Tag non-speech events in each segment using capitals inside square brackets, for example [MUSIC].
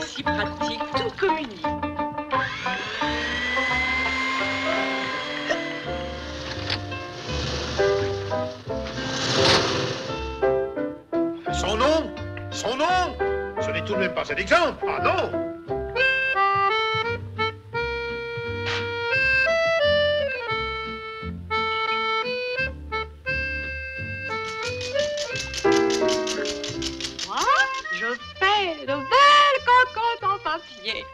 qui pratique tout communique. Son nom Son nom Ce n'est tout de même pas un exemple. Ah non papier. [LAUGHS]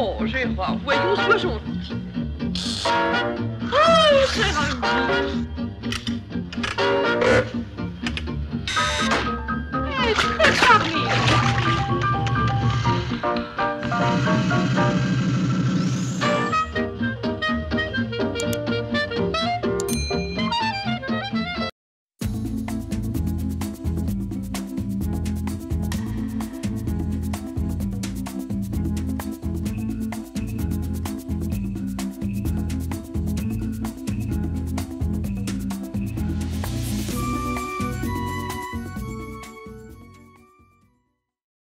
Oh, Gérard, voyons, sois gentil. Oh. Eh, très charmé.